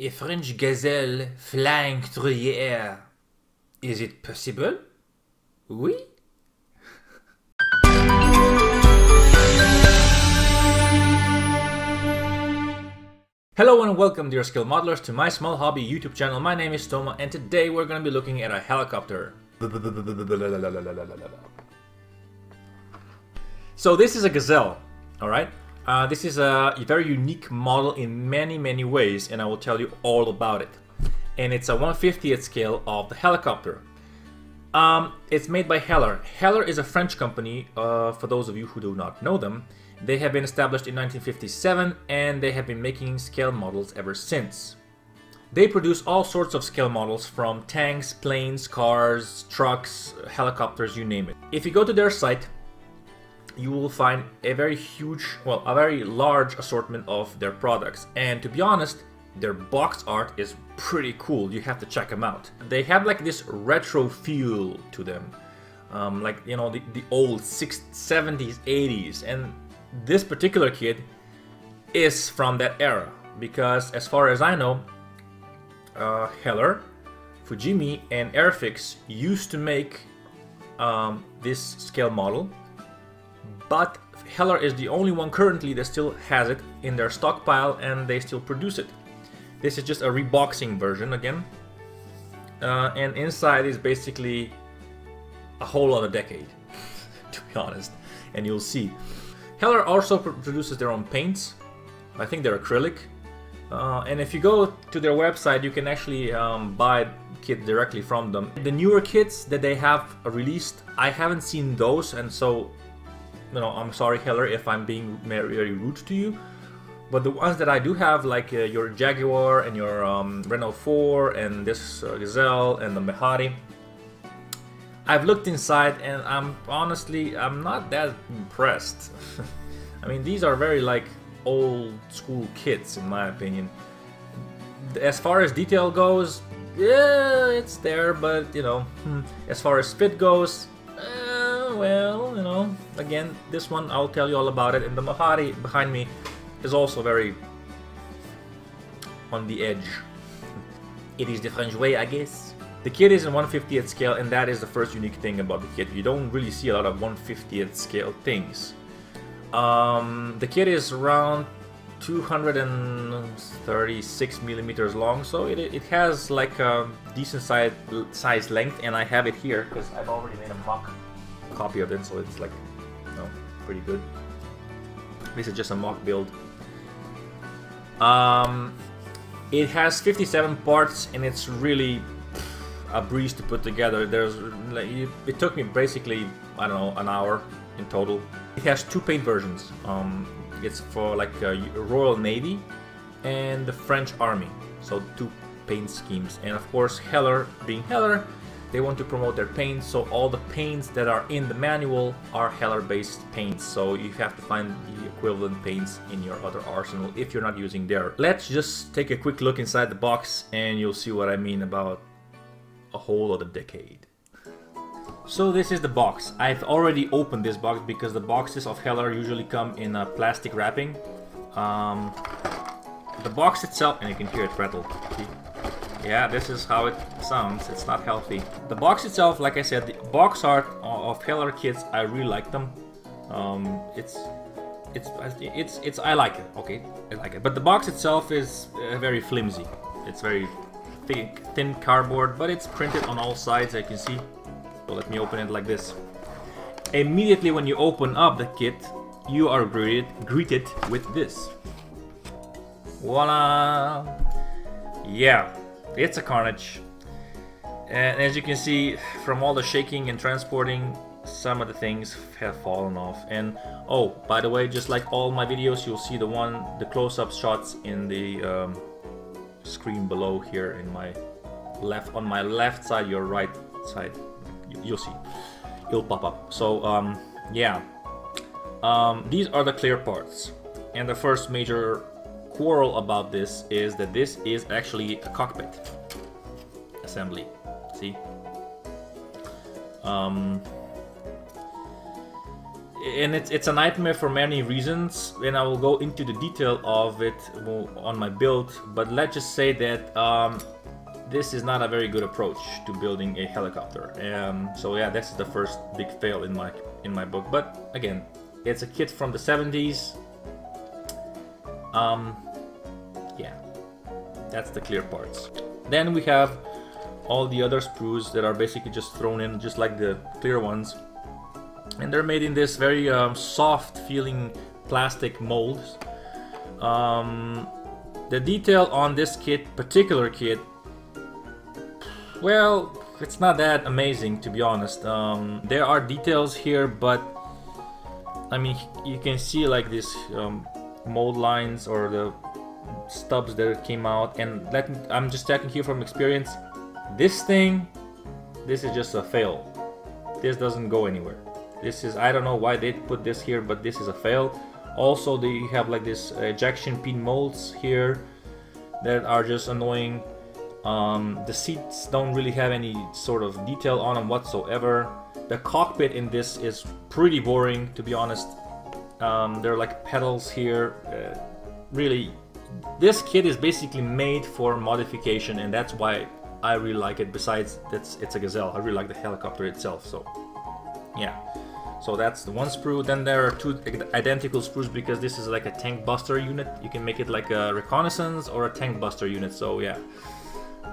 a French gazelle flying through the air. Is it possible? Oui? Hello and welcome dear scale modelers to my small hobby YouTube channel. My name is Toma and today we're going to be looking at a helicopter. So this is a gazelle, alright? Uh, this is a very unique model in many many ways and I will tell you all about it. And it's a 150th scale of the helicopter. Um, it's made by Heller. Heller is a French company, uh, for those of you who do not know them. They have been established in 1957 and they have been making scale models ever since. They produce all sorts of scale models from tanks, planes, cars, trucks, helicopters, you name it. If you go to their site, you will find a very huge, well, a very large assortment of their products. And to be honest, their box art is pretty cool. You have to check them out. They have like this retro feel to them. Um, like, you know, the, the old 60s, 70s, 80s. And this particular kid is from that era because as far as I know, uh, Heller, Fujimi, and Airfix used to make um, this scale model, but Heller is the only one currently that still has it in their stockpile and they still produce it. This is just a reboxing version again, uh, and inside is basically a whole other decade, to be honest, and you'll see. Heller also produces their own paints. I think they're acrylic. Uh, and if you go to their website, you can actually um, buy kit directly from them. The newer kits that they have released, I haven't seen those, and so, you know, I'm sorry, Heller, if I'm being very, rude to you. But the ones that I do have, like uh, your Jaguar and your um, Renault 4 and this uh, Gazelle and the Mehari, I've looked inside and I'm honestly, I'm not that impressed. I mean, these are very like old school kits in my opinion. As far as detail goes, yeah, it's there, but you know, hmm, as far as fit goes, well, you know, again, this one I'll tell you all about it. And the Mehari behind me is also very on the edge. It is the French way, I guess. The kit is in 150th scale and that is the first unique thing about the kit. You don't really see a lot of 150th scale things. Um, the kit is around 236 millimeters long, so it, it has like a decent size, size length and I have it here because I've already made a mock copy of it, so it's like, you know, pretty good. This is just a mock build. Um, it has 57 parts and it's really a breeze to put together. There's it took me basically I don't know an hour in total. It has two paint versions. Um, it's for like Royal Navy and the French Army. So two paint schemes. And of course Heller, being Heller, they want to promote their paints. So all the paints that are in the manual are Heller based paints. So you have to find the equivalent paints in your other arsenal if you're not using their. Let's just take a quick look inside the box and you'll see what I mean about a whole other decade. So this is the box. I've already opened this box because the boxes of Heller usually come in a plastic wrapping. Um, the box itself, and you can hear it rattle. See? Yeah, this is how it sounds. It's not healthy. The box itself, like I said, the box art of Heller kits, I really like them. Um, it's, it's, it's, it's, I like it. Okay, I like it. But the box itself is uh, very flimsy. It's very thick, thin cardboard, but it's printed on all sides, as you can see. So let me open it like this. Immediately when you open up the kit, you are greeted, greeted with this. Voila! Yeah, it's a carnage. And as you can see, from all the shaking and transporting, some of the things have fallen off. And oh, by the way, just like all my videos, you'll see the one, the close-up shots in the um, screen below here in my left, on my left side, your right side. You'll see. It'll pop up. So um, yeah. Um, these are the clear parts. And the first major quarrel about this is that this is actually a cockpit assembly see um, and it's it's a nightmare for many reasons, and I will go into the detail of it on my build. But let's just say that um, this is not a very good approach to building a helicopter. Um, so yeah, this is the first big fail in my in my book. But again, it's a kit from the 70s. Um, that's the clear parts. Then we have all the other sprues that are basically just thrown in, just like the clear ones. And they're made in this very um, soft feeling plastic molds. Um, the detail on this kit, particular kit, well, it's not that amazing to be honest. Um, there are details here, but I mean, you can see like this um, mold lines or the stubs that came out. And let me, I'm just talking here from experience. This thing, this is just a fail. This doesn't go anywhere. This is, I don't know why they put this here, but this is a fail. Also, they have like this ejection pin molds here that are just annoying. Um, the seats don't really have any sort of detail on them whatsoever. The cockpit in this is pretty boring, to be honest. Um, there are like pedals here. Uh, really, this kit is basically made for modification, and that's why I really like it. Besides, it's it's a Gazelle. I really like the helicopter itself. So, yeah. So that's the one sprue. Then there are two identical sprues because this is like a tank buster unit. You can make it like a reconnaissance or a tank buster unit. So yeah,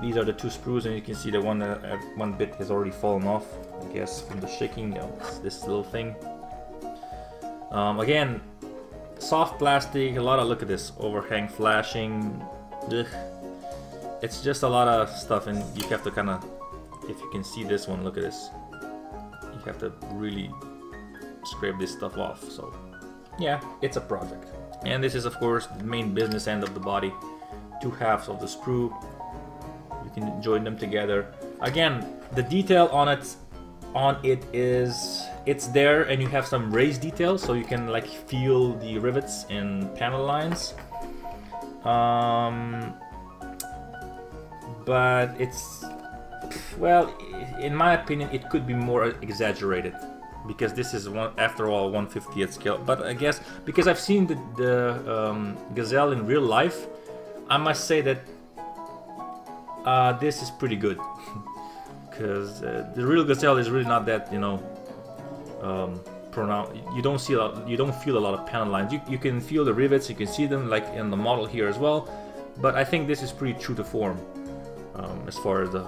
these are the two sprues, and you can see the one uh, one bit has already fallen off. I guess from the shaking. You know, this little thing. Um, again, soft plastic. A lot of look at this overhang flashing. Ugh. It's just a lot of stuff, and you have to kind of, if you can see this one, look at this. You have to really scrape this stuff off. So yeah, it's a project. And this is of course the main business end of the body. Two halves of the screw, You can join them together. Again, the detail on it on it is it's there and you have some raised detail so you can like feel the rivets and panel lines. Um, but it's well in my opinion it could be more exaggerated because this is one after all 150th scale but I guess because I've seen the, the um, Gazelle in real life I must say that uh, this is pretty good because uh, the real Gazelle is really not that you know um, pronounced you don't see a lot, you don't feel a lot of panel lines you, you can feel the rivets you can see them like in the model here as well but I think this is pretty true to form um, as far as the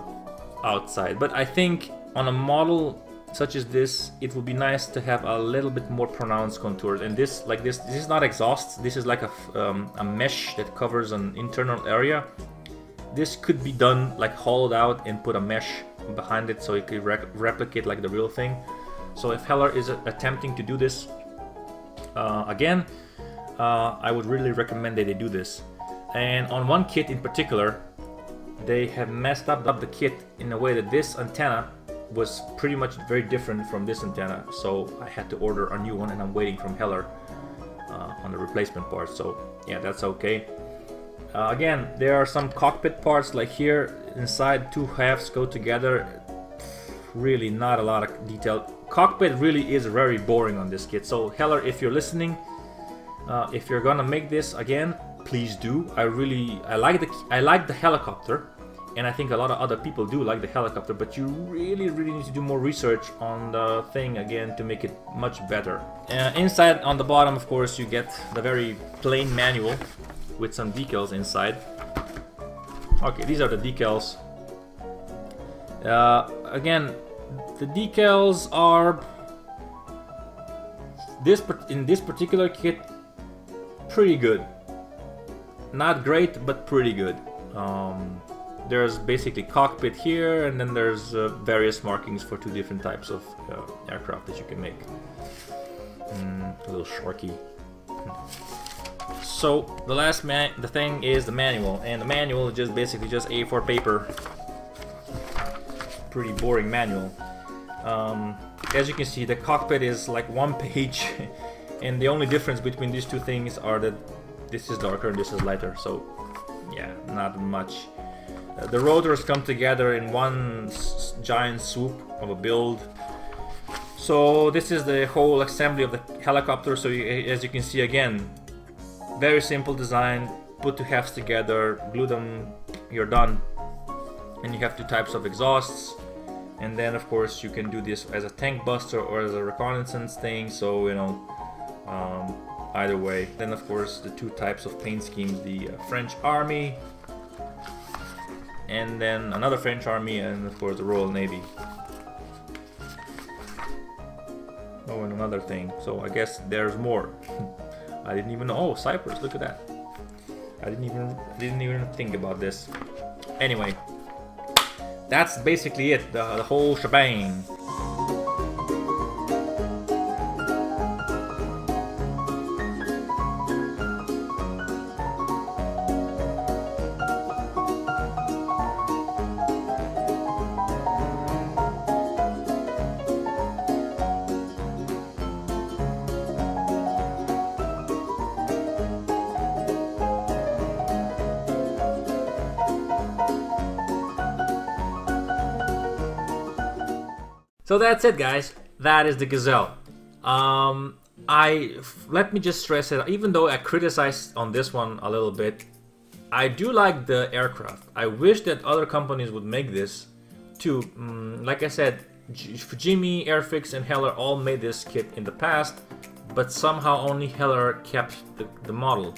outside but I think on a model such as this, it would be nice to have a little bit more pronounced contours. And this, like this, this is not exhaust. This is like a, um, a mesh that covers an internal area. This could be done like hollowed out and put a mesh behind it so it could re replicate like the real thing. So if Heller is attempting to do this uh, again, uh, I would really recommend that they do this. And on one kit in particular, they have messed up the kit in a way that this antenna was pretty much very different from this antenna so I had to order a new one and I'm waiting from Heller uh, on the replacement part so yeah that's okay uh, again there are some cockpit parts like here inside two halves go together really not a lot of detail cockpit really is very boring on this kit so Heller if you're listening uh, if you're gonna make this again please do I really I like the I like the helicopter and I think a lot of other people do like the helicopter, but you really, really need to do more research on the thing again to make it much better. Uh, inside, on the bottom, of course, you get the very plain manual with some decals inside. Okay, these are the decals. Uh, again, the decals are this in this particular kit pretty good. Not great, but pretty good. Um, there's basically cockpit here, and then there's uh, various markings for two different types of uh, aircraft that you can make. Mm, a little sharky. So the last man, the thing is the manual, and the manual is just basically just A4 paper. Pretty boring manual. Um, as you can see, the cockpit is like one page, and the only difference between these two things are that this is darker and this is lighter. So yeah, not much the rotors come together in one giant swoop of a build. So this is the whole assembly of the helicopter. So you, as you can see again, very simple design, put two halves together, glue them, you're done. And you have two types of exhausts. And then of course you can do this as a tank buster or as a reconnaissance thing. So, you know, um, either way. Then of course the two types of paint schemes, the uh, French army and then another French army and of course the Royal Navy. Oh, and another thing. So I guess there's more. I didn't even know. Oh, Cyprus. Look at that. I didn't even didn't even think about this. Anyway, that's basically it. The, the whole shebang. So that's it, guys. That is the Gazelle. Um, I let me just stress it. Even though I criticized on this one a little bit, I do like the aircraft. I wish that other companies would make this too. Mm, like I said, Fujimi, Airfix, and Heller all made this kit in the past, but somehow only Heller kept the, the model.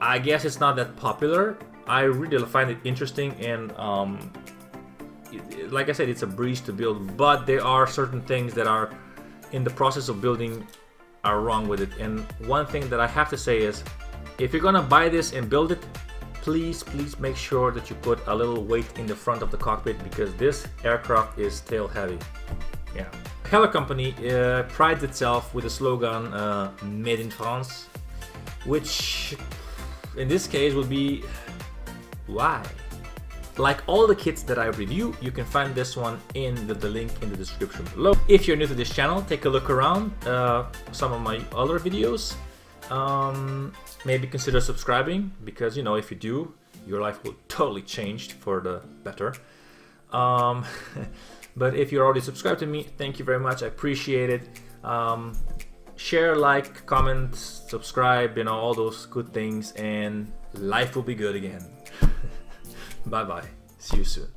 I guess it's not that popular. I really find it interesting and um, like I said, it's a breeze to build, but there are certain things that are in the process of building are wrong with it. And one thing that I have to say is, if you're gonna buy this and build it, please, please make sure that you put a little weight in the front of the cockpit because this aircraft is tail heavy. Yeah. Heller Company uh, prides itself with the slogan uh, "Made in France," which in this case would be why. Like all the kits that I review, you can find this one in the, the, link in the description below. If you're new to this channel, take a look around uh, some of my other videos. Um, maybe consider subscribing because, you know, if you do, your life will totally change for the better. Um, but if you're already subscribed to me, thank you very much. I appreciate it. Um, share, like, comment, subscribe, you know, all those good things, and life will be good again. Bye bye. See you soon.